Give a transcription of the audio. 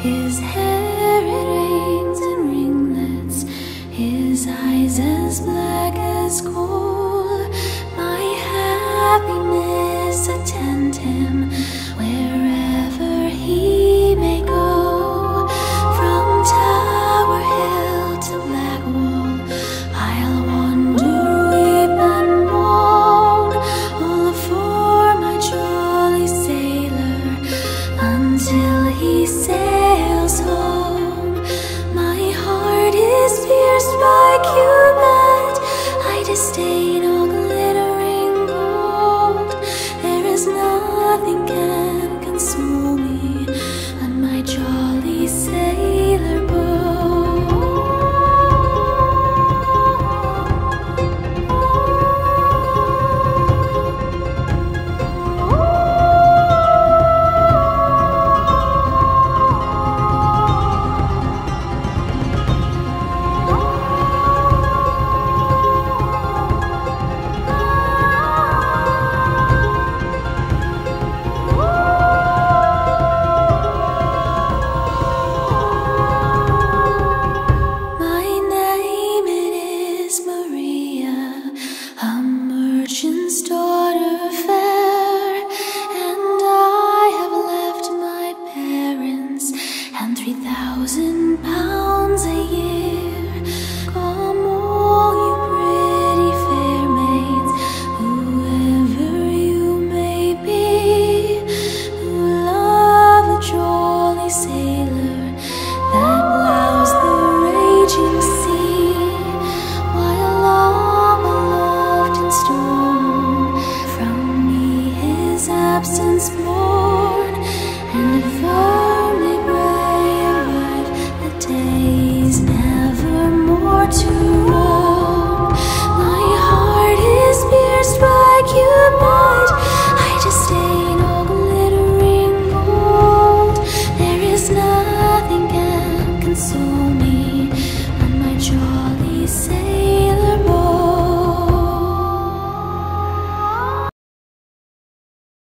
His hair it rains in ringlets, his eyes as black as coal. My happiness attend him. and